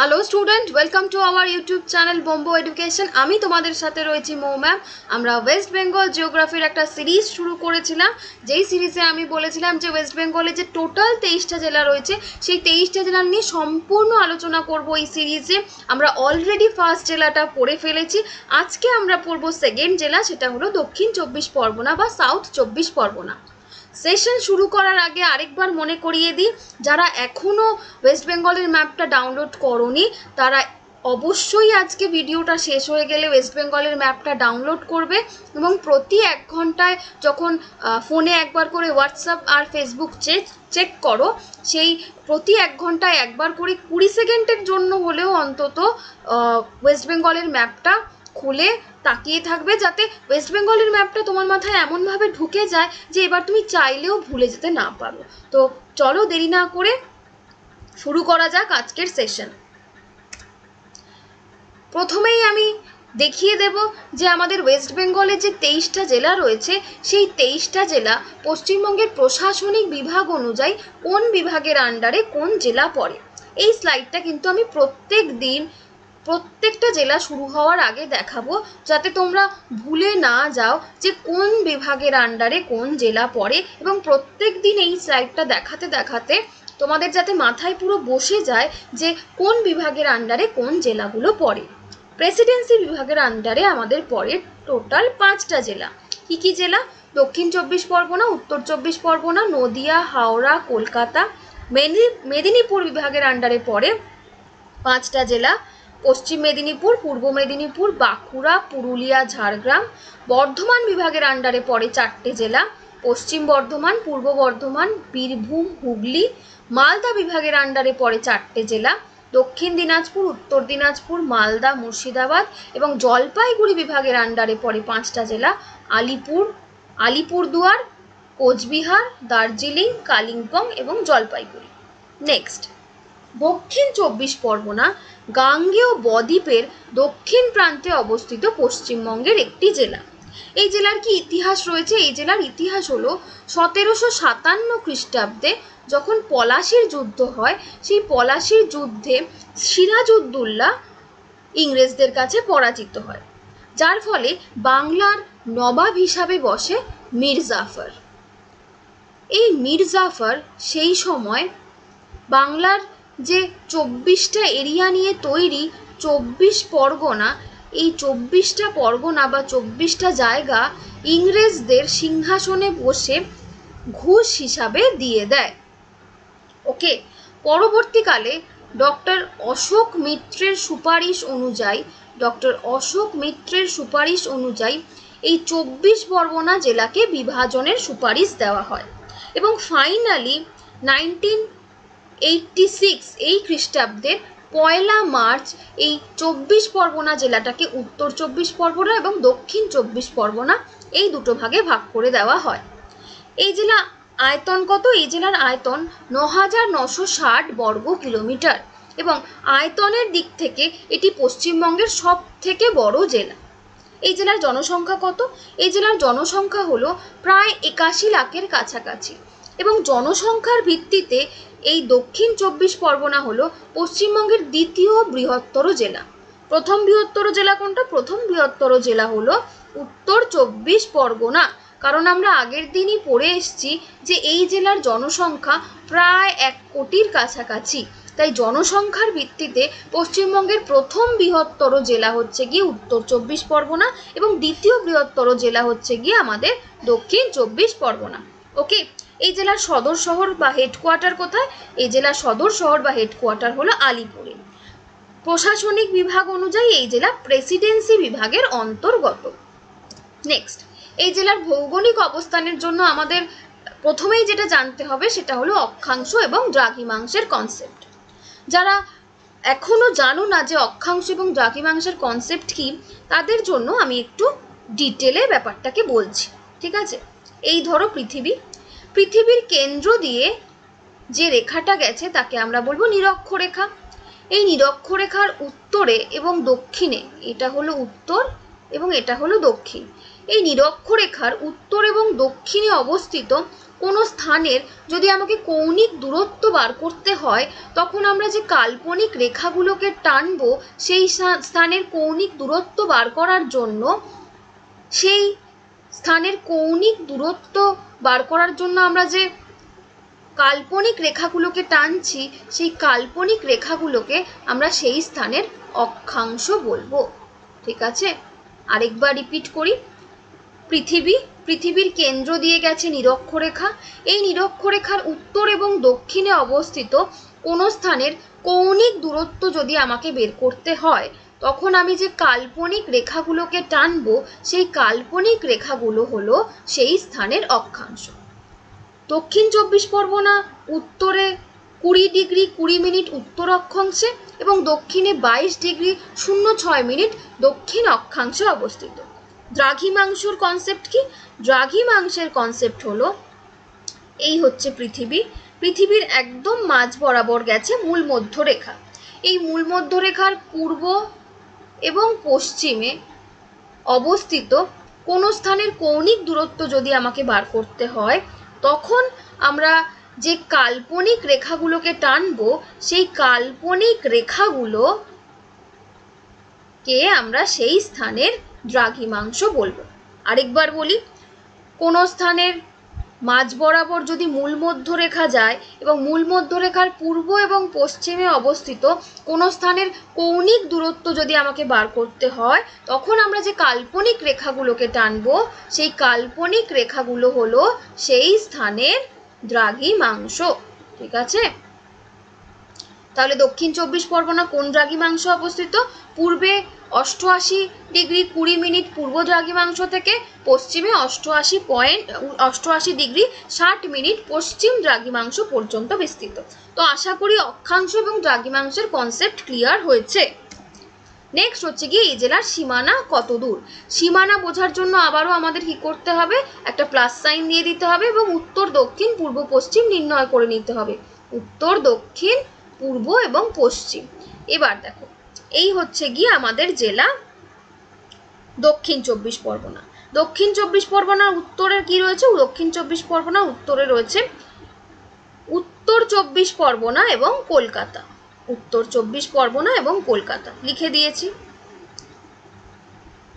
Hello student welcome to our YouTube channel বোম্বো education আমি তোমাদের সাথে রয়েছি মৌ ম্যাম আমরা ওয়েস্ট বেঙ্গল জিওগ্রাফির একটা সিরিজ শুরু করেছিলাম। যেই সিরিজে আমি বলেছিলাম যে ওয়েস্ট বেঙ্গলে যে টোটাল তেইশটা জেলা রয়েছে, সেই তেইশটা জেলা নিয়ে সম্পূর্ণ আলোচনা করব এই সিরিজে আমরা অলরেডি ফার্স্ট জেলাটা পড়ে ফেলেছি। আজকে আমরা পড়ব সেকেন্ড জেলা, সেটা হলো দক্ষিণ চব্বিশ পরগনা বা সাউথ চব্বিশ পরগনা। সেশন শুরু করার আগে আরেকবার মনে করিয়ে দিই, যারা এখনও ওয়েস্ট বেঙ্গলের ম্যাপটা ডাউনলোড করনি, তারা অবশ্যই আজকে ভিডিওটা শেষ হয়ে গেলে ওয়েস্ট বেঙ্গলের ম্যাপটা ডাউনলোড করবে এবং প্রতি এক ঘন্টায় যখন ফোনে একবার করে হোয়াটসঅ্যাপ আর ফেসবুক চেক চেক করো, সেই প্রতি এক ঘন্টায় একবার করে কুড়ি সেকেন্ডের জন্য হলেও অন্তত ওয়েস্ট বেঙ্গলের ম্যাপটা খুলে তাকিয়ে থাকবে যাতে ওয়েস্ট বেঙ্গলের ম্যাপটা তোমার মাথায় এমনভাবে ঢুকে যায় যে এবার তুমি চাইলেও ভুলে যেতে না পারো। তো চলো দেরি না করে শুরু করা যাক আজকের সেশন প্রথমেই আমি দেখিয়ে দেব যে আমাদের ওয়েস্ট বেঙ্গলে যে তেইশটা জেলা রয়েছে, সেই তেইশটা জেলা পশ্চিমবঙ্গের প্রশাসনিক বিভাগ অনুযায়ী কোন বিভাগের আন্ডারে কোন জেলা পড়ে। এই স্লাইডটা কিন্তু আমি প্রত্যেক দিন প্রত্যেকটা জেলা শুরু হওয়ার আগে দেখাবো, যাতে তোমরা ভুলে না যাও যে কোন বিভাগের আন্ডারে কোন জেলা পড়ে এবং প্রত্যেক দিন এই স্লাইডটা দেখাতে দেখাতে তোমাদের যাতে মাথায় পুরো বসে যায় যে কোন বিভাগের আন্ডারে কোন জেলাগুলো পড়ে। প্রেসিডেন্সি বিভাগের আন্ডারে আমাদের পড়ে টোটাল পাঁচটা জেলা। কি কি জেলা? দক্ষিণ চব্বিশ পরগনা, উত্তর চব্বিশ পরগনা, নদিয়া, হাওড়া, কলকাতা মেদিনীপুর বিভাগের আন্ডারে পড়ে পাঁচটা জেলা। পশ্চিম মেদিনীপুর, পূর্ব মেদিনীপুর, বাঁকুড়া, পুরুলিয়া, ঝাড়গ্রাম, বর্ধমান বিভাগের আন্ডারে পড়ে চারটে জেলা। পশ্চিম বর্ধমান, পূর্ব বর্ধমান, বীরভূম, হুগলি, মালদা বিভাগের আন্ডারে পড়ে চারটে জেলা। দক্ষিণ দিনাজপুর, উত্তর দিনাজপুর, মালদা, মুর্শিদাবাদ এবং জলপাইগুড়ি বিভাগের আন্ডারে পড়ে পাঁচটা জেলা। আলিপুর, আলিপুরদুয়ার, কোচবিহার, দার্জিলিং, কালিম্পং এবং জলপাইগুড়ি। নেক্সট দক্ষিণ চব্বিশ পরগনা, গাঙ্গেয় বদ্বীপের দক্ষিণ প্রান্তে অবস্থিত পশ্চিমবঙ্গের একটি জেলা। এই জেলার কি ইতিহাস রয়েছে? এই জেলার ইতিহাস হলো সতেরোশো সাতান্ন খ্রিস্টাব্দে যখন পলাশির যুদ্ধ হয়, সেই পলাশির যুদ্ধে সিরাজউদ্দৌলা ইংরেজদের কাছে পরাজিত হয়। যার ফলে বাংলার নবাব হিসাবে বসে মীর জাফর। এই মীর জাফর সেই সময় বাংলার যে চব্বিশটা এরিয়া নিয়ে তৈরি চব্বিশ পরগনা, এই চব্বিশটা পরগনা বা চব্বিশটা জায়গা ইংরেজদের সিংহাসনে বসে ঘুষ হিসাবে দিয়ে দেয়। ওকে পরবর্তীকালে ডক্টর অশোক মিত্রের সুপারিশ অনুযায়ী, ডক্টর অশোক মিত্রের সুপারিশ অনুযায়ী এই চব্বিশ পরগনা জেলাকে বিভাজনের সুপারিশ দেওয়া হয়। এবং ফাইনালি নাইনটিন এইটটি সিক্স এই খ্রিস্টাব্দের পয়লা মার্চ, এই চব্বিশ পরগনা জেলাটাকে উত্তর চব্বিশ পরগনা এবং দক্ষিণ চব্বিশ পরগনা, এই দুটো ভাগে ভাগ করে দেওয়া হয়। এই জেলা আয়তন কত? এই জেলার আয়তন ন হাজার নশো ষাট বর্গ কিলোমিটার এবং আয়তনের দিক থেকে এটি পশ্চিমবঙ্গের সব থেকে বড় জেলা। এই জেলার জনসংখ্যা কত? এই জেলার জনসংখ্যা হলো প্রায় একাশি লাখের কাছাকাছি এবং জনসংখ্যার ভিত্তিতে এই দক্ষিণ চব্বিশ পরগনা হলো পশ্চিমবঙ্গের দ্বিতীয় বৃহত্তর জেলা। প্রথম বৃহত্তর জেলা কোনটা? প্রথম বৃহত্তর জেলা হলো উত্তর চব্বিশ পরগনা। কারণ আমরা আগের দিনই পড়ে এসছি যে এই জেলার জনসংখ্যা প্রায় এক কোটির কাছাকাছি। তাই জনসংখ্যার ভিত্তিতে পশ্চিমবঙ্গের প্রথম বৃহত্তর জেলা হচ্ছে গিয়ে উত্তর চব্বিশ পরগনা এবং দ্বিতীয় বৃহত্তর জেলা হচ্ছে গিয়ে আমাদের দক্ষিণ চব্বিশ পরগনা। ওকে? এই জেলার সদর শহর বা হেডকোয়ার্টার কোথায়? এই জেলার সদর শহর বা হেডকোয়ার্টার হলো আলিপুরে। প্রশাসনিক বিভাগ অনুযায়ী এই জেলা প্রেসিডেন্সি বিভাগের অন্তর্গত। নেক্সট এই জেলার ভৌগোলিক অবস্থানের জন্য আমাদের প্রথমেই যেটা জানতে হবে সেটা হলো অক্ষাংশ এবং দ্রাঘিমাংশের কনসেপ্ট যারা এখনও জানো না যে অক্ষাংশ এবং দ্রাঘিমাংশের কনসেপ্ট কি, তাদের জন্য আমি একটু ডিটেলে ব্যাপারটাকে বলছি। ঠিক আছে? এই ধরো পৃথিবী। পৃথিবীর কেন্দ্র দিয়ে যে রেখাটা গেছে তাকে আমরা বলব নিরক্ষরেখা। এই নিরক্ষরেখার উত্তরে এবং দক্ষিণে এটা হলো উত্তর এবং এটা হলো দক্ষিণ। এই নিরক্ষরেখার উত্তর এবং দক্ষিণে অবস্থিত কোনো স্থানের যদি আমাকে কৌণিক দূরত্ব বার করতে হয়, তখন আমরা যে কাল্পনিক রেখাগুলোকে টানবো, সেই স্থানের কৌণিক দূরত্ব বার করার জন্য সেই স্থানের কৌণিক দূরত্ব বার করার জন্য আমরা যে কাল্পনিক রেখাগুলোকে টানছি, সেই কাল্পনিক রেখাগুলোকে আমরা সেই স্থানের অক্ষাংশ বলব। ঠিক আছে? আরেকবার রিপিট করি। পৃথিবী, পৃথিবীর কেন্দ্র দিয়ে গেছে নিরক্ষরেখা। এই নিরক্ষরেখার উত্তর এবং দক্ষিণে অবস্থিত কোনো স্থানের কৌণিক দূরত্ব যদি আমাকে বের করতে হয় তখন আমি যে কাল্পনিক রেখাগুলোকে টানব, সেই কাল্পনিক রেখাগুলো হলো সেই স্থানের অক্ষাংশ। দক্ষিণ চব্বিশ পরগনা, উত্তরে কুড়ি ডিগ্রি কুড়ি মিনিট উত্তর অক্ষাংশে এবং দক্ষিণে বাইশ ডিগ্রি শূন্য ছয় মিনিট দক্ষিণ অক্ষাংশে অবস্থিত। দ্রাঘিমাংশর কনসেপ্ট কি? দ্রাঘিমাংশের কনসেপ্ট হলো, এই হচ্ছে পৃথিবী। পৃথিবীর একদম মাঝ বরাবর গেছে মূল মধ্যরেখা। এই মূল মধ্যরেখার পূর্ব এবং পশ্চিমে অবস্থিত কোনো স্থানের কৌণিক দূরত্ব যদি আমাকে বার করতে হয়, তখন আমরা যে কাল্পনিক রেখাগুলোকে টানবো, সেই কাল্পনিক রেখাগুলো কে আমরা সেই স্থানের দ্রাঘিমাংশ বলব। আরেকবার বলি, কোনো স্থানের মাঝ বরাবর যদি মূল মধ্যরেখা যায় এবং মূল মধ্যরেখার পূর্ব এবং পশ্চিমে অবস্থিত কোনো স্থানের কৌণিক দূরত্ব যদি আমাকে বার করতে হয়, তখন আমরা যে কাল্পনিক রেখাগুলোকে টানব, সেই কাল্পনিক রেখাগুলো হলো সেই স্থানের দ্রাঘিমাংশ। ঠিক আছে? তাহলে দক্ষিণ চব্বিশ পরগনা কোন দ্রাঘিমাংশ অবস্থিত? পূর্বে অষ্টআশি ডিগ্রি কুড়ি মিনিট পূর্ব দ্রাঘিমাংশ থেকে পশ্চিমে অষ্টআশি পয়েন্ট, অষ্টআশি ডিগ্রি ষাট মিনিট পশ্চিম দ্রাঘিমাংশ পর্যন্ত বিস্তৃত। তো আশা করি অক্ষাংশ এবং দ্রাঘিমাংশের কনসেপ্ট ক্লিয়ার হয়েছে। নেক্সট হচ্ছে গিয়ে এই জেলার সীমানা কত দূর? সীমানা বোঝার জন্য আবারও আমাদের কি করতে হবে? একটা প্লাস সাইন দিয়ে দিতে হবে এবং উত্তর, দক্ষিণ, পূর্ব, পশ্চিম নির্ণয় করে নিতে হবে। উত্তর, দক্ষিণ, পূর্ব এবং পশ্চিম। এবার দেখো এই হচ্ছে গিয়ে আমাদের জেলা দক্ষিণ চব্বিশ পরগনা। দক্ষিণ চব্বিশ পরগনার উত্তরে কি রয়েছে? দক্ষিণ চব্বিশ পরগনা উত্তরে রয়েছে উত্তর চব্বিশ পরগনা এবং কলকাতা। উত্তর চব্বিশ পরগনা এবং কলকাতা লিখে দিয়েছি।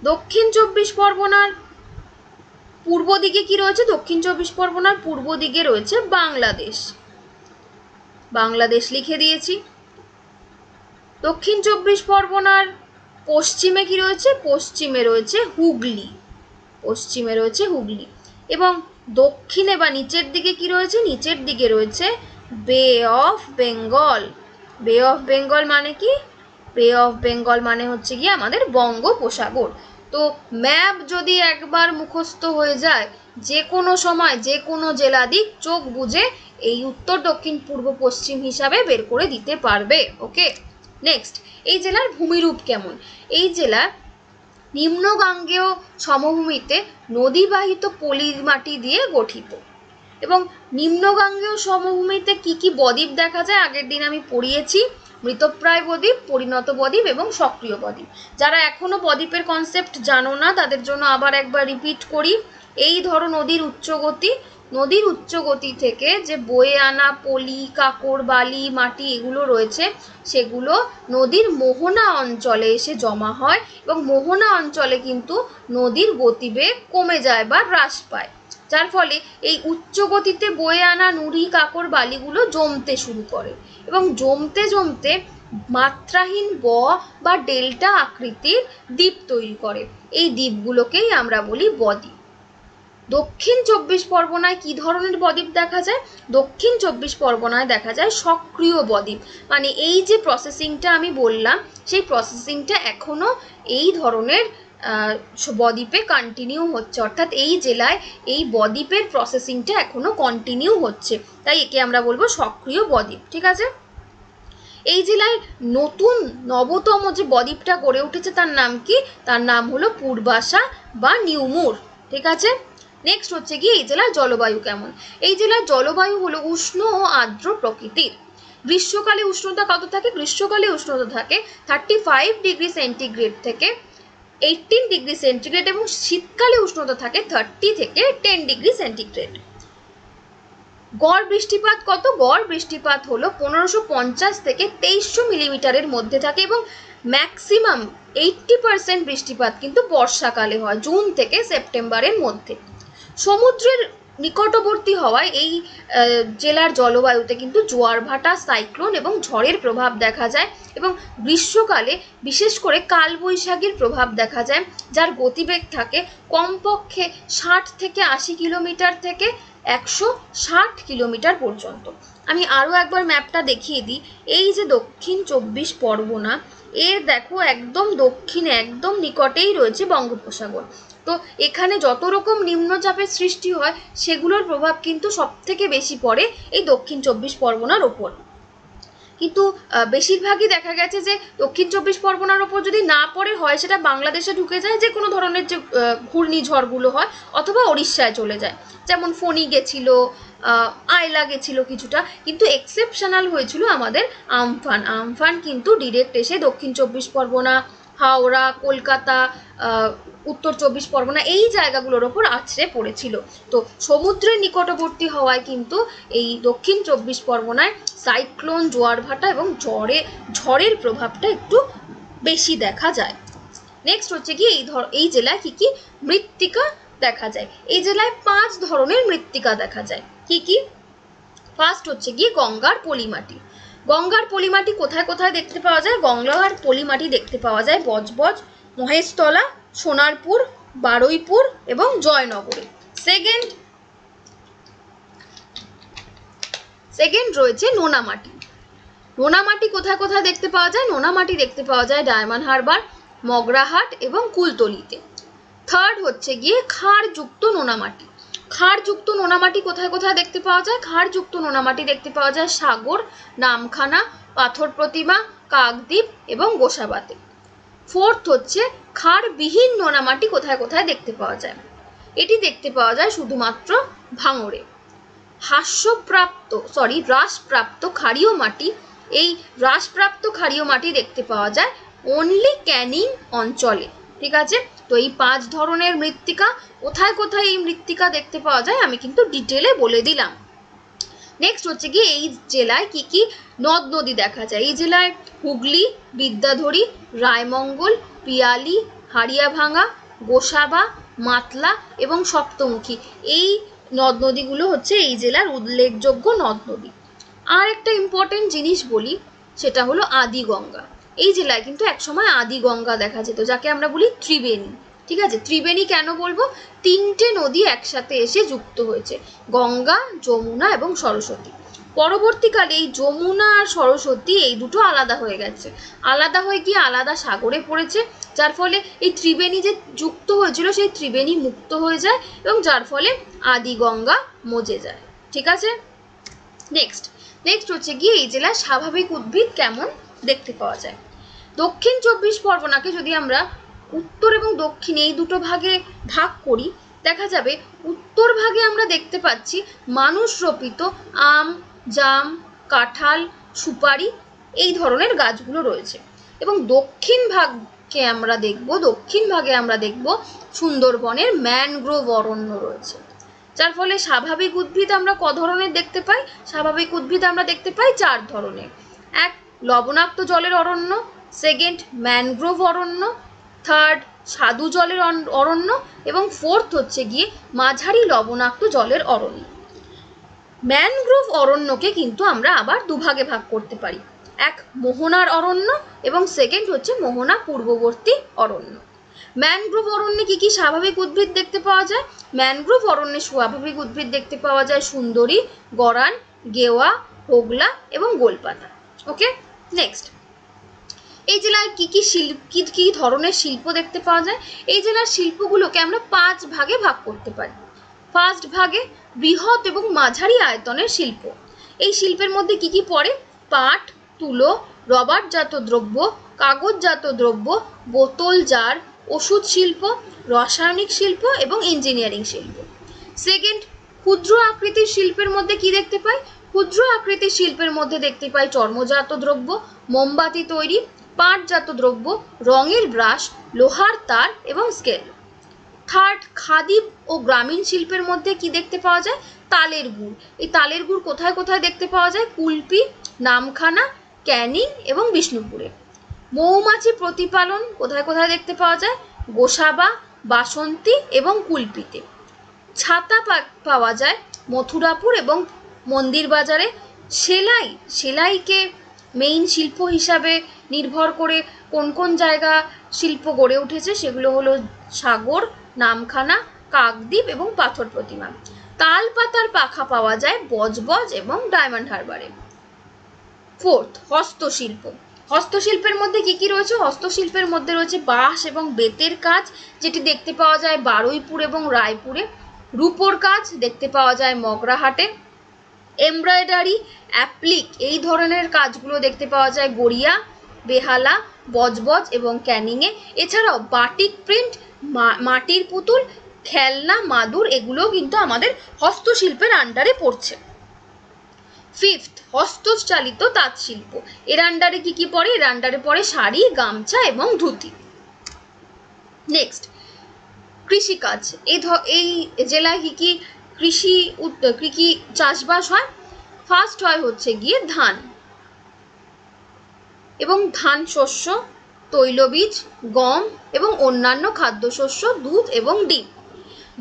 দক্ষিণ চব্বিশ পরগনার পূর্ব দিকে কি রয়েছে? দক্ষিণ চব্বিশ পরগনার পূর্ব দিকে রয়েছে বাংলাদেশ। বাংলাদেশ লিখে দিয়েছি। দক্ষিণ চব্বিশ পরগনার পশ্চিমে কি রয়েছে? পশ্চিমে রয়েছে হুগলি। পশ্চিমে রয়েছে হুগলি। এবং দক্ষিণে বা নিচের দিকে কি রয়েছে? নিচের দিকে রয়েছে বে অফ বেঙ্গল বে অফ বেঙ্গল মানে কি? বে অফ বেঙ্গল মানে হচ্ছে গিয়ে আমাদের বঙ্গোপসাগর। তো ম্যাপ যদি একবার মুখস্থ হয়ে যায়, যে কোনো সময়, যে কোনো জেলা দিক, চোখ বুঝে এই উত্তর, দক্ষিণ, পূর্ব, পশ্চিম হিসাবে বের করে দিতে পারবে, ওকে? নেক্সট এই জেলার ভূমিরূপ কেমন? এই জেলা নিম্নগাঙ্গেয় সমভূমিতে নদীবাহিত পলি মাটি দিয়ে গঠিত। এবং নিম্নগাঙ্গেয় সমভূমিতে কি কি বদ্বীপ দেখা যায়? আগের দিন আমি পড়িয়েছি, মৃতপ্রায় বদ্বীপ, পরিণত বদ্বীপ এবং সক্রিয় বদ্বীপ। যারা এখনও বদ্বীপের কনসেপ্ট জানো না, তাদের জন্য আবার একবার রিপিট করি। এই ধরো নদীর উচ্চগতি নদীর উচ্চগতি থেকে যে বয়ে আনা পলি কাকড় বালি, মাটি এগুলো রয়েছে, সেগুলো নদীর মোহনা অঞ্চলে এসে জমা হয় এবং মোহনা অঞ্চলে কিন্তু নদীর গতিবেগ কমে যায় বা হ্রাস পায়। যার ফলে এই উচ্চ গতিতে বয়ে আনা নুড়ি কাকড় বালিগুলো জমতে শুরু করে এবং জমতে জমতে মাত্রাহীন ব বা ডেল্টা আকৃতির দ্বীপ তৈরি করে। এই দ্বীপগুলোকেই আমরা বলি বদ্বীপ দক্ষিণ চব্বিশ পরগনায় কি ধরনের বদ্বীপ দেখা যায়? দক্ষিণ চব্বিশ পরগনায় দেখা যায় সক্রিয় বদ্বীপ। মানে এই যে প্রসেসিংটা আমি বললাম, সেই প্রসেসিংটা এখনও এই ধরনের বদ্বীপে কন্টিনিউ হচ্ছে। অর্থাৎ এই জেলায় এই বদ্বীপের প্রসেসিংটা এখনও কন্টিনিউ হচ্ছে। তাই একে আমরা বলব সক্রিয় বদ্বীপ। ঠিক আছে? এই জেলায় নতুন, নবতম যে বদ্বীপটা গড়ে উঠেছে তার নাম কি? তার নাম হলো পূর্বাশা বা নিউমুর। ঠিক আছে? নেক্সট হচ্ছে কি এই জেলার জলবায়ু কেমন? এই জেলার জলবায়ু হলো উষ্ণ ও আর্দ্র প্রকৃতির। গ্রীষ্মকালে উষ্ণতা কত থাকে? গ্রীষ্মকালে উষ্ণতা থাকে থার্টি ফাইভ ডিগ্রি সেন্টিগ্রেড থেকে এইটিন ডিগ্রি সেন্টিগ্রেড এবং শীতকালে উষ্ণতা থাকে থার্টি থেকে টেন ডিগ্রি সেন্টিগ্রেড গড় বৃষ্টিপাত কত? গড় বৃষ্টিপাত হলো পনেরোশো পঞ্চাশ থেকে তেইশশো মিলিমিটারের মধ্যে থাকে এবং ম্যাক্সিমাম এইটটি পার্সেন্ট বৃষ্টিপাত কিন্তু বর্ষাকালে হয়, জুন থেকে সেপ্টেম্বরের মধ্যে। সমুদ্রের নিকটবর্তী হওয়ায় এই জেলার জলবায়ুতে কিন্তু জোয়ার ভাটা, সাইক্লোন এবং ঝড়ের প্রভাব দেখা যায় এবং গ্রীষ্মকালে বিশেষ করে কালবৈশাখীর প্রভাব দেখা যায়, যার গতিবেগ থাকে কমপক্ষে ষাট থেকে আশি কিলোমিটার থেকে একশো ষাট কিলোমিটার পর্যন্ত। আমি আরও একবার ম্যাপটা দেখিয়ে দিই। এই যে দক্ষিণ চব্বিশ পরগনা এর দেখো একদম দক্ষিণে, একদম নিকটেই রয়েছে বঙ্গোপসাগর। তো এখানে যত রকম নিম্নচাপের সৃষ্টি হয়, সেগুলোর প্রভাব কিন্তু সব থেকে বেশি পড়ে এই দক্ষিণ চব্বিশ পরগনার ওপর। কিন্তু বেশিরভাগই দেখা গেছে যে দক্ষিণ চব্বিশ পরগনার ওপর যদি না পড়ে, হয় সেটা বাংলাদেশে ঢুকে যায় যে কোনো ধরনের যে ঘূর্ণিঝড়গুলো হয় অথবা ওড়িশায় চলে যায়। যেমন ফণি গেছিল আয়লা গেছিল কিছুটা, কিন্তু এক্সেপশনাল হয়েছিল আমাদের আমফান। আমফান কিন্তু ডিরেক্ট এসে দক্ষিণ চব্বিশ পরগনা, হাওড়া, কলকাতা উত্তর চব্বিশ পরগনা এই জায়গাগুলোর ওপর আছড়ে পড়েছিল। তো সমুদ্রের নিকটবর্তী হওয়ায় কিন্তু এই দক্ষিণ চব্বিশ পরগনায় সাইক্লোন, জোয়ার ভাটা এবং ঝড়ে, ঝড়ের প্রভাবটা একটু বেশি দেখা যায়। নেক্সট হচ্ছে কি, এই ধর এই জেলায় কি কি মৃত্তিকা দেখা যায়? এই জেলায় পাঁচ ধরনের মৃত্তিকা দেখা যায়। কি কি? ফার্স্ট হচ্ছে গিয়ে গঙ্গার পলিমাটি। গঙ্গার পলিমাটি কোথায় কোথায় দেখতে পাওয়া যায়? গঙ্গার পলিমাটি দেখতে পাওয়া যায় বজবজ, মহেশতলা সোনারপুর, বারুইপুর এবং জয়নগরে। সেকেন্ড সেকেন্ড রয়েছে নোনামাটি। নোনামাটি কোথায় কোথায় দেখতে পাওয়া যায়? নোনামাটি দেখতে পাওয়া যায় ডায়মন্ড হারবার, মগরাহাট এবং কুলতলিতে। থার্ড হচ্ছে গিয়ে ক্ষারযুক্ত নোনামাটি। ক্ষারযুক্ত নোনামাটি কোথায় কোথায় দেখতে পাওয়া যায়? ক্ষারযুক্ত নোনামাটি দেখতে পাওয়া যায় সাগর, নামখানা, পাথর প্রতিমা, কাকদ্বীপ এবং গোসাবাতে। ফোর্থ হচ্ছে ক্ষারবিহীন নোনামাটি কোথায় কোথায় দেখতে পাওয়া যায়। এটি দেখতে পাওয়া যায় শুধুমাত্র ভাঙড়ে। হাস্যপ্রাপ্ত সরি হ্রাসপ্রাপ্ত ক্ষারীয় মাটি, এই হ্রাসপ্রাপ্ত ক্ষারীয় মাটি দেখতে পাওয়া যায় অনলি ক্যানিং অঞ্চলে, ঠিক আছে? তো এই পাঁচ ধরনের মৃত্তিকা, কোথায় কোথায় এই মৃত্তিকা দেখতে পাওয়া যায় আমি কিন্তু ডিটেলে বলে দিলাম। নেক্সট হচ্ছে কি এই জেলায় কি কি নদ নদী দেখা যায়। এই জেলায় হুগলি, বিদ্যাধরী, রায়মঙ্গল, পিয়ালি হাড়িয়াভাঙা গোসাবা, মাতলা এবং সপ্তমুখী। এই নদ নদীগুলো হচ্ছে এই জেলার উল্লেখযোগ্য নদ নদী। আর একটা ইম্পর্টেন্ট জিনিস বলি, সেটা হলো আদিগঙ্গা এই জেলায় কিন্তু একসময় আদিগঙ্গা দেখা যেত, যাকে আমরা বলি ত্রিবেণী। ঠিক আছে? ত্রিবেণী কেন বলব? তিনটে নদী একসাথে এসে যুক্ত হয়েছে। গঙ্গা, যমুনা এবং সরস্বতী। পরবর্তীকালে এই যমুনা আর সরস্বতী এই দুটো আলাদা হয়ে গেছে। আলাদা হয়ে গিয়ে আলাদা সাগরে পড়েছে, যার ফলে এই ত্রিবেণী যে যুক্ত হয়েছিল, সেই ত্রিবেণী মুক্ত হয়ে যায় এবং যার ফলে আদি গঙ্গা মজে যায়। ঠিক আছে? নেক্সট নেক্সট হচ্ছে গিয়ে এই জেলার স্বাভাবিক উদ্ভিদ কেমন দেখতে পাওয়া যায়। দক্ষিণ চব্বিশ পরগনাকে যদি আমরা উত্তর এবং দক্ষিণ এই দুটো ভাগে ভাগ করি, দেখা যাবে উত্তর ভাগে আমরা দেখতে পাচ্ছি মানুষ রোপিত আম, জাম, কাঁঠাল, সুপারি এই ধরনের গাছগুলো রয়েছে। এবং দক্ষিণ ভাগকে আমরা দেখব, দক্ষিণ ভাগে আমরা দেখব সুন্দরবনের ম্যানগ্রোভ অরণ্য রয়েছে। যার ফলে স্বাভাবিক উদ্ভিদ আমরা ক ধরনের দেখতে পাই? স্বাভাবিক উদ্ভিদ আমরা দেখতে পাই চার ধরনের। এক, লবণাক্ত জলের অরণ্য, সেকেন্ড, ম্যানগ্রোভ অরণ্য থার্ড স্বাদু জলের অরণ্য এবং ফোর্থ হচ্ছে গিয়ে মাঝারি লবণাক্ত জলের অরণ্য। ম্যানগ্রোভ অরণ্যকে কিন্তু আমরা আবার দুভাগে ভাগ করতে পারি। এক, মোহনার অরণ্য এবং সেকেন্ড হচ্ছে মোহনা পূর্ববর্তী অরণ্য। ম্যানগ্রোভ অরণ্যে কি কি স্বাভাবিক উদ্ভিদ দেখতে পাওয়া যায়? ম্যানগ্রোভ অরণ্যে স্বাভাবিক উদ্ভিদ দেখতে পাওয়া যায় সুন্দরী, গরান, গেওয়া, হোগলা এবং গোলপাতা। ওকে নেক্সট এই জেলায় কি কি শিল্প কি কি ধরনের শিল্প দেখতে পাওয়া যায়? এই জেলার শিল্পগুলোকে আমরা পাঁচ ভাগে ভাগ করতে পারি। ফার্স্ট ভাগে বৃহৎ এবং মাঝারি আয়তনের শিল্প। এই শিল্পের মধ্যে কি কি পড়ে? পাট, তুলো, রবারজাত দ্রব্য, কাগজজাত দ্রব্য, বোতল জার, ওষুধ শিল্প, রাসায়নিক শিল্প এবং ইঞ্জিনিয়ারিং শিল্প। সেকেন্ড, ক্ষুদ্র আকৃতির শিল্পের মধ্যে কি দেখতে পাই? ক্ষুদ্র আকৃতির শিল্পের মধ্যে দেখতে পাই চর্মজাত দ্রব্য, মোমবাতি তৈরি পাটজাত দ্রব্য, রঙের ব্রাশ, লোহার তার এবং স্কেল। থার্ড, খাদি ও গ্রামীণ শিল্পের মধ্যে কি দেখতে পাওয়া যায়? তালের গুড়। এই তালের গুড় কোথায় কোথায় দেখতে পাওয়া যায়? কুলপি, নামখানা, ক্যানিং এবং বিষ্ণুপুরে। মৌমাছি প্রতিপালন কোথায় কোথায় দেখতে পাওয়া যায়? গোসাবা, বাসন্তী এবং কুলপিতে। ছাতা পাওয়া যায় মথুরাপুর এবং মন্দির বাজারে সেলাই, সেলাইকে মেইন শিল্প হিসাবে নির্ভর করে কোন কোন জায়গা শিল্প গড়ে উঠেছে সেগুলো হলো সাগর, নামখানা, কাকদ্বীপ এবং পাথর প্রতিমা। তাল পাতার পাখা পাওয়া যায় বজবজ এবং ডায়মন্ড হারবারে ফোর্থ হস্তশিল্প। হস্তশিল্পের মধ্যে কি কি রয়েছে? হস্তশিল্পের মধ্যে রয়েছে বাঁশ এবং বেতের কাজ, যেটি দেখতে পাওয়া যায় বারুইপুর এবং রায়পুরে। রূপোর কাজ দেখতে পাওয়া যায় মগরাহাটে। এমব্রয়ডারি, অ্যাপ্লিক এই ধরনের কাজগুলো দেখতে পাওয়া যায় গড়িয়া, বেহালা, বজবজ এবং ক্যানিংয়ে। এছাড়াও বাটিক প্রিন্ট মাটির পুতুল, খেলনা, মাদুর এগুলোও কিন্তু আমাদের হস্তশিল্পের আন্ডারে পড়ছে। ফিফথ, হস্তচালিত তাঁত শিল্প এর আন্ডারে কি কি পড়ে? এর আন্ডারে পড়ে শাড়ি, গামছা এবং ধুতি। নেক্সট, কৃষিকাজ। এই এই জেলায় কি কি কৃষি উৎ- কি কি চাষবাস হয়। ফার্স্ট হয় হচ্ছে গিয়ে ধান। এবং ধান শস্য, তৈলবীজ, গম এবং অন্যান্য খাদ্যশস্য, দুধ এবং ডিম।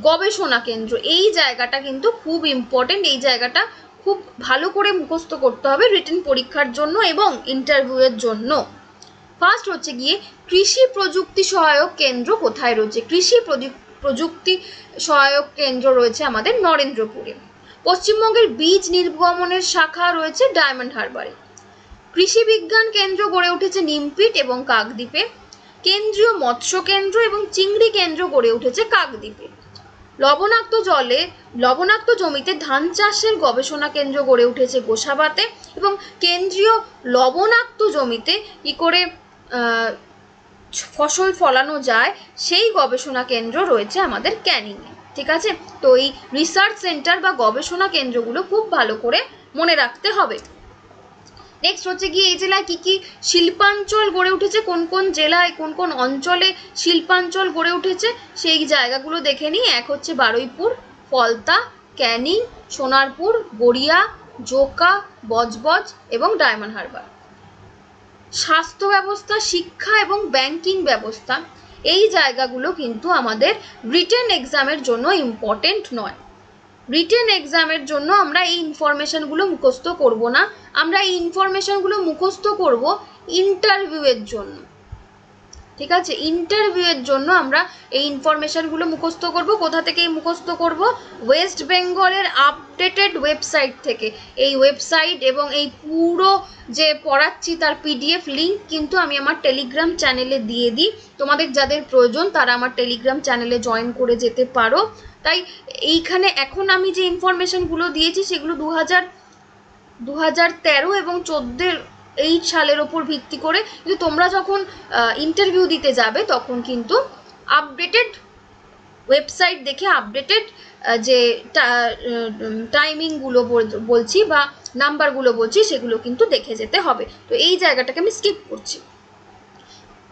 গবেষণা কেন্দ্র। এই জায়গাটা কিন্তু খুব ইম্পর্টেন্ট এই জায়গাটা খুব ভালো করে মুখস্থ করতে হবে রিটেন পরীক্ষার জন্য এবং ইন্টারভিউয়ের জন্য। ফার্স্ট হচ্ছে গিয়ে কৃষি প্রযুক্তি সহায়ক কেন্দ্র কোথায় রয়েছে? কৃষি প্রযুক্তি সহায়ক কেন্দ্র রয়েছে আমাদের নরেন্দ্রপুরে। পশ্চিমবঙ্গের বীজ নির্গমনের শাখা রয়েছে ডায়মন্ড হারবারে। কৃষি বিজ্ঞান কেন্দ্র গড়ে উঠেছে নিমপিট এবং কাকদ্বীপে। কেন্দ্রীয় মৎস্য কেন্দ্র এবং চিংড়ি কেন্দ্র গড়ে উঠেছে কাকদ্বীপে। লবণাক্ত জলে, লবণাক্ত জমিতে ধান চাষের গবেষণা কেন্দ্র গড়ে উঠেছে গোসাবাতে এবং কেন্দ্রীয় লবণাক্ত জমিতে কি করে ফসল ফলানো যায়, সেই গবেষণা কেন্দ্র রয়েছে আমাদের ক্যানিংয়ে, ঠিক আছে? তো এই রিসার্চ সেন্টার বা গবেষণা কেন্দ্রগুলো খুব ভালো করে মনে রাখতে হবে। নেক্সট হচ্ছে গিয়ে এই জেলায় কী কী শিল্পাঞ্চল গড়ে উঠেছে, কোন কোন জেলায়, কোন কোন অঞ্চলে শিল্পাঞ্চল গড়ে উঠেছে, সেই জায়গাগুলো দেখে নিই। এক হচ্ছে বারুইপুর, ফলতা, ক্যানিং, সোনারপুর, গড়িয়া, জোকা, বজবজ এবং ডায়মন্ড হারবার। স্বাস্থ্য ব্যবস্থা, শিক্ষা এবং ব্যাংকিং ব্যবস্থা, এই জায়গাগুলো কিন্তু আমাদের রিটেন এক্সামের জন্য ইম্পর্টেন্ট নয়। রিটেন এক্সামের জন্য আমরা এই ইনফরমেশানগুলো মুখস্থ করব না। আমরা এই ইনফরমেশানগুলো মুখস্থ করব ইন্টারভিউয়ের জন্য। ঠিক আছে? ইন্টারভিউয়ের জন্য আমরা এই ইনফরমেশনগুলো মুখস্থ করব। কোথা থেকে মুখস্থ করব? ওয়েস্ট বেঙ্গলের আপডেটেড ওয়েবসাইট থেকে। এই ওয়েবসাইট এবং এই পুরো যে পড়াচ্ছি তার পিডিএফ লিঙ্ক কিন্তু আমি আমার টেলিগ্রাম চ্যানেলে দিয়ে দিই। তোমাদের যাদের প্রয়োজন তারা আমার টেলিগ্রাম চ্যানেলে জয়েন করে যেতে পারো। তাই এইখানে এখন আমি যে ইনফরমেশনগুলো দিয়েছি সেগুলো দু হাজার দু হাজার তেরো এবং চোদ্দের এই সালের ওপর ভিত্তি করে। কিন্তু তোমরা যখন ইন্টারভিউ দিতে যাবে, তখন কিন্তু আপডেটেড ওয়েবসাইট দেখে আপডেটেড যে টাইমিংগুলো বলছি বা নাম্বারগুলো বলছি, সেগুলো কিন্তু দেখে যেতে হবে। তো এই জায়গাটাকে আমি স্কিপ করছি।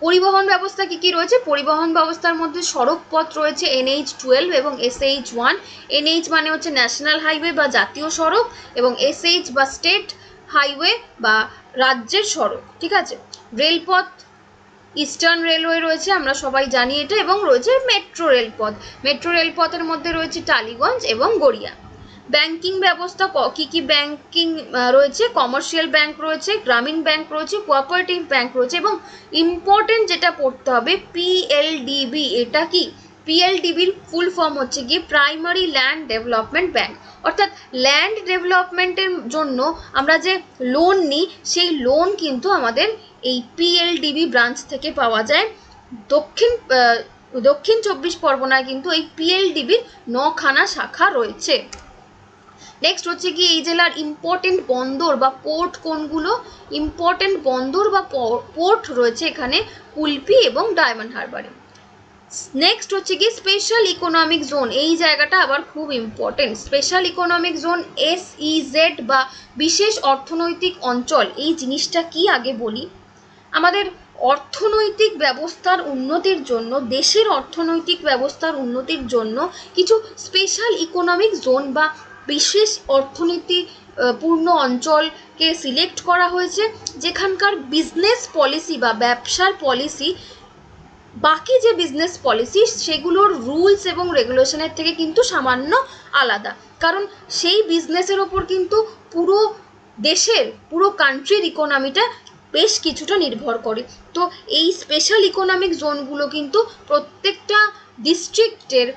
পরিবহন ব্যবস্থা কি কি রয়েছে? পরিবহন ব্যবস্থার মধ্যে সড়ক পথ রয়েছে এনএইচ টুয়েলভ এবং এসএইচ ওয়ান এনএইচ মানে হচ্ছে ন্যাশনাল হাইওয়ে বা জাতীয় সড়ক এবং এসএইচ বা স্টেট হাইওয়ে বা রাজ্যের সড়ক, ঠিক আছে? রেলপথ ইস্টার্ন রেলওয়ে রয়েছে, আমরা সবাই জানি এটা, এবং রয়েছে মেট্রো রেলপথ মেট্রো রেলপথের মধ্যে রয়েছে টালিগঞ্জ এবং গড়িয়া। ব্যাংকিং ব্যবস্থা ক- কি ব্যাংকিং রয়েছে? কমার্শিয়াল ব্যাংক রয়েছে, গ্রামীণ ব্যাংক রয়েছে কোঅপারেটিভ ব্যাংক রয়েছে, এবং ইম্পর্টেন্ট যেটা পড়তে হবে পিএলডিবি এটা কি? পিএলডিবির ফুল ফর্ম হচ্ছে গিয়ে প্রাইমারি ল্যান্ড ডেভেলপমেন্ট ব্যাংক অর্থাৎ ল্যান্ড ডেভেলপমেন্টের জন্য আমরা যে লোন নিই, সেই লোন কিন্তু আমাদের এই পিএলডিবি ব্রাঞ্চ থেকে পাওয়া যায়। দক্ষিণ দক্ষিণ চব্বিশ পরগনায় কিন্তু এই পিএলডিবির নখানা শাখা রয়েছে। নেক্সট হচ্ছে কি এই জেলার ইম্পর্টেন্ট বন্দর বা পোর্ট কোনগুলো? ইম্পর্টেন্ট বন্দর বা পোর্ট রয়েছে এখানে কুলপি এবং ডায়মন্ড হারবারে। নেক্সট হচ্ছে কি স্পেশাল ইকোনমিক জোন এই জায়গাটা আবার খুব important special economic zone S EZ বা বিশেষ অর্থনৈতিক অঞ্চল। এই জিনিসটা কি আগে বলি? আমাদের অর্থনৈতিক ব্যবস্থার উন্নতির জন্য, দেশের অর্থনৈতিক ব্যবস্থার উন্নতির জন্য কিছু স্পেশাল ইকোনমিক জোন বা বিশেষ অর্থনীতি পূর্ণ অঞ্চলকে সিলেক্ট করা হয়েছে। যেখানকার বিজনেস পলিসি বা ব্যবসার পলিসি বাকি যে বিজনেস পলিসি সেগুলোর রুলস এবং রেগুলেশনের থেকে কিন্তু সামান্য আলাদা। কারণ সেই বিজনেসের ওপর কিন্তু পুরো দেশের, পুরো কান্ট্রির ইকোনমিটা বেশ কিছুটা নির্ভর করে। তো এই স্পেশাল ইকোনমিক জোনগুলো কিন্তু প্রত্যেকটা ডিস্ট্রিক্টের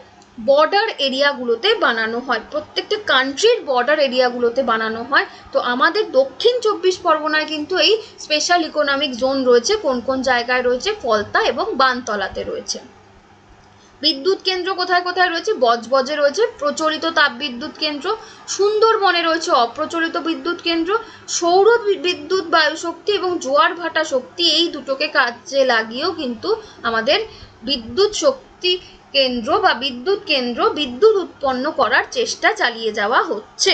বর্ডার এরিয়াগুলোতে বানানো হয়। প্রত্যেকটা কান্ট্রির বর্ডার এরিয়াগুলোতে বানানো হয়। তো আমাদের দক্ষিণ চব্বিশ পরগনায় কিন্তু এই স্পেশাল ইকোনমিক জোন রয়েছে। কোন কোন জায়গায় রয়েছে? ফলতা এবং বানতলাতে রয়েছে। বিদ্যুৎ কেন্দ্র কোথায় কোথায় রয়েছে? বজবজে রয়েছে। প্রচলিত তাপবিদ্যুৎ কেন্দ্র। সুন্দরবনে রয়েছে অপ্রচলিত বিদ্যুৎ কেন্দ্র। সৌর বিদ্যুৎ বায়ুশক্তি এবং জোয়ার ভাটা শক্তি এই দুটোকে কাজে লাগিয়েও কিন্তু আমাদের বিদ্যুৎ শক্তি কেন্দ্র বা বিদ্যুৎ কেন্দ্র বিদ্যুৎ উৎপন্ন করার চেষ্টা চালিয়ে যাওয়া হচ্ছে।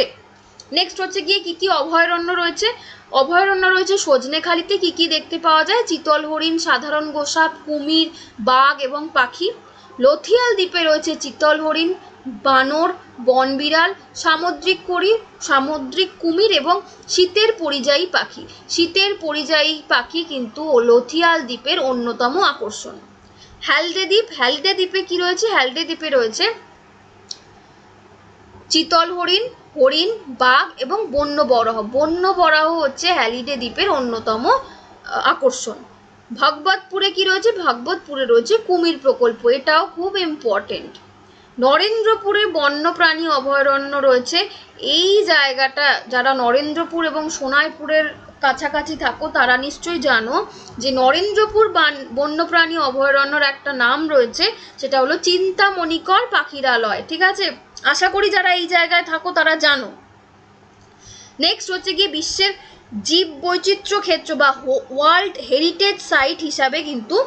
নেক্সট হচ্ছে গিয়ে কি কি অভয়ারণ্য রয়েছে? অভয়ারণ্য রয়েছে সজনেখালিতে কি কি দেখতে পাওয়া যায়? চিতল হরিণ, সাধারণ গোসাপ, কুমির, বাঘ এবং পাখি। লথিয়াল দ্বীপে রয়েছে চিতল হরিণ, বানর, বনবিড়াল, সামুদ্রিক করি সামুদ্রিক কুমির এবং শীতের পরিযায়ী পাখি। শীতের পরিযায়ী পাখি কিন্তু লথিয়াল দ্বীপের অন্যতম আকর্ষণ। হ্যালডে দ্বীপ হ্যালডে দ্বীপে কি রয়েছে? হ্যালডে দ্বীপে রয়েছে চিতল হরিণ হরিণ, বাঘ এবং বন্য বরাহ বন্য বরাহ হচ্ছে হ্যালিডে দ্বীপের অন্যতম আকর্ষণ। ভগবতপুরে কি রয়েছে? ভগবতপুরে রয়েছে কুমির প্রকল্প। এটাও খুব ইম্পর্টেন্ট নরেন্দ্রপুরে বন্যপ্রাণী অভয়ারণ্য রয়েছে। এই জায়গাটা, যারা নরেন্দ্রপুর এবং সোনাইপুরের কাছাকাছি থাকো, তারা নিশ্চয়ই জানো যে নরেন্দ্রপুর বন্যপ্রাণী অভয়ারণ্যর একটা নাম রয়েছে, সেটা হলো চিন্তামণিকর পাখিরালয়, ঠিক আছে? আশা করি যারা এই জায়গায় থাকো, তারা জানো। নেক্সট হচ্ছে গিয়ে বিশ্বের জীব বৈচিত্র্য ক্ষেত্র বা ওয়ার্ল্ড হেরিটেজ সাইট হিসাবে কিন্তু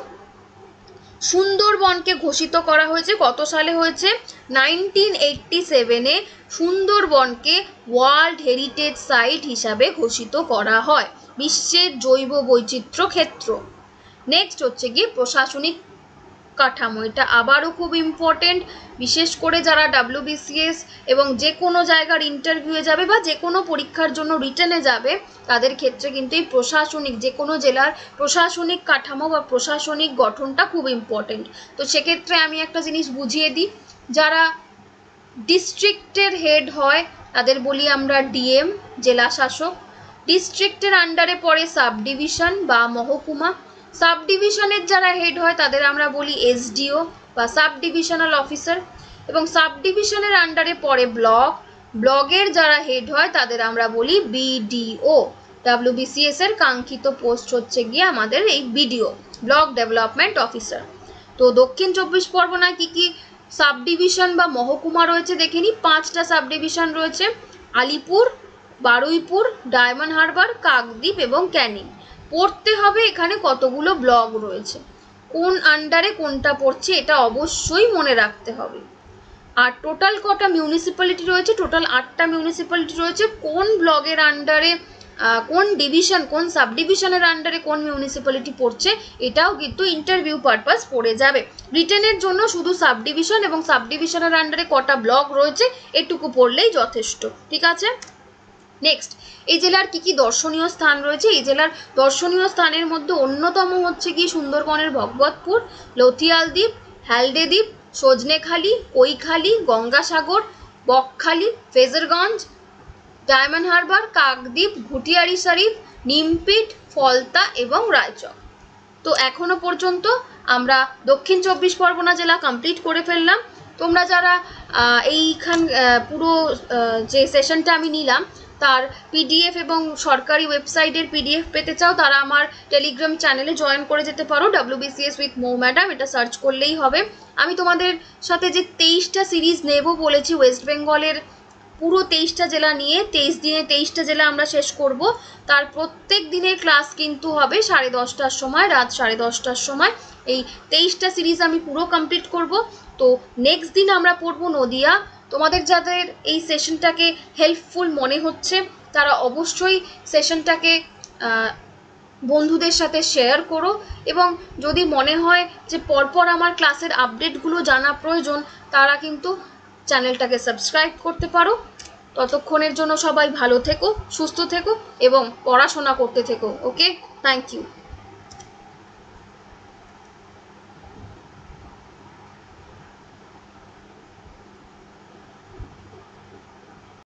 সুন্দরবনকে ঘোষিত করা হয়েছে। কত সালে হয়েছে? নাইনটিন এইটটি সেভেনে সুন্দরবনকে ওয়ার্ল্ড হেরিটেজ সাইট হিসাবে ঘোষিত করা হয়। বিশ্বের জৈব বৈচিত্র্য ক্ষেত্র। নেক্সট হচ্ছে গিয়ে প্রশাসনিক কাঠামো। এটা আবারও খুব ইম্পর্টেন্ট বিশেষ করে যারা ডাব্লিউবিসিএস এবং যে কোনো জায়গার ইন্টারভিউয়ে যাবে বা যে কোনো পরীক্ষার জন্য রিটার্নে যাবে, তাদের ক্ষেত্রে কিন্তু এই প্রশাসনিক, যে কোনো জেলার প্রশাসনিক কাঠামো বা প্রশাসনিক গঠনটা খুব ইম্পর্টেন্ট তো সেক্ষেত্রে আমি একটা জিনিস বুঝিয়ে দিই, যারা ডিস্ট্রিক্টের হেড হয়, তাদের বলি আমরা ডিএম জেলা শাসক। ডিস্ট্রিক্টের আন্ডারে পড়ে সাব ডিভিশন বা মহকুমা। সাব ডিভিশনের যারা হেড হয়, তাদের আমরা বলি এসডিও বা সাব ডিভিশনাল অফিসার। এবং সাব ডিভিশনের আন্ডারে পড়ে ব্লক ব্লগের যারা হেড হয়, তাদের আমরা বলি বিডিও। ডাব্লিউবিসিএস এর কাঙ্ক্ষিত পোস্ট হচ্ছে গিয়ে আমাদের এই বিডিও ব্লক ডেভেলপমেন্ট অফিসার। তো দক্ষিণ চব্বিশ পরগনায় কি কি সাব ডিভিশন বা মহকুমা রয়েছে দেখে নিই। পাঁচটা সাব ডিভিশন রয়েছে। আলিপুর, বারুইপুর, ডায়মন্ড হারবার, কাকদ্বীপ এবং ক্যানিং। পড়তে হবে, এখানে কতগুলো ব্লগ রয়েছে। কোন আন্ডারে কোনটা পড়ছে, এটা অবশ্যই মনে রাখতে হবে। আর টোটাল কটা মিউনিসিপ্যালিটি রয়েছে টোটাল আটটা মিউনিসিপ্যালিটি রয়েছে, কোন ব্লগের আন্ডারে কোন ডিভিশন কোন সাব ডিভিশনের আন্ডারে কোন মিউনিসিপ্যালিটি পড়ছে, এটাও কিন্তু ইন্টারভিউ পারপাস পড়ে যাবে। রিটেনের জন্য শুধু সাব ডিভিশন এবং সাব ডিভিশনের আন্ডারে কটা ব্লক রয়েছে, এটুকু পড়লেই যথেষ্ট। ঠিক আছে? নেক্সট এই জেলার কি কি দর্শনীয় স্থান রয়েছে? এই জেলার দর্শনীয় স্থানের মধ্যে অন্যতম হচ্ছে কি সুন্দরবনের ভগবতপুর লথিয়াল দ্বীপ হ্যালডে দ্বীপ সজনেখালি, কৈখালি, গঙ্গাসাগর, বকখালি, ফেজারগঞ্জ, ডায়মন্ড হারবার, কাকদ্বীপ ঘুটিয়ারি শরীফ, নিমপিট, ফলতা এবং রায়চক। তো এখনও পর্যন্ত আমরা দক্ষিণ চব্বিশ পরগনা জেলা কমপ্লিট করে ফেললাম। তোমরা যারা এইখান পুরো যে সেশনটা আমি নিলাম তার পিডিএফ এবং সরকারি ওয়েবসাইটের পিডিএফ পেতে চাও, তারা আমার টেলিগ্রাম চ্যানেলে জয়েন করে যেতে পারো ডাব্লিউবিসিএস উইথ মৌ ম্যাডাম এটা সার্চ করলেই হবে। আমি তোমাদের সাথে যে তেইশটা সিরিজ নেব বলেছি ওয়েস্ট বেঙ্গলের পুরো তেইশটা জেলা নিয়ে, তেইশ দিনে তেইশটা জেলা আমরা শেষ করব। তার প্রত্যেক দিনের ক্লাস কিন্তু হবে সাড়ে দশটার সময়, রাত সাড়ে দশটার সময়। এই তেইশটা সিরিজ আমি পুরো কমপ্লিট করব। তো নেক্সট দিন আমরা পড়ব নদিয়া তোমাদের যাদের এই সেশনটাকে হেল্পফুল মনে হচ্ছে, তারা অবশ্যই সেশনটাকে বন্ধুদের সাথে শেয়ার করো এবং যদি মনে হয় যে পরপর আমার ক্লাসের আপডেটগুলো জানা প্রয়োজন, তারা কিন্তু চ্যানেলটাকে সাবস্ক্রাইব করতে পারো। ততক্ষণের জন্য সবাই ভালো থেকো, সুস্থ থেকো এবং পড়াশোনা করতে থেকো ওকে থ্যাংক ইউ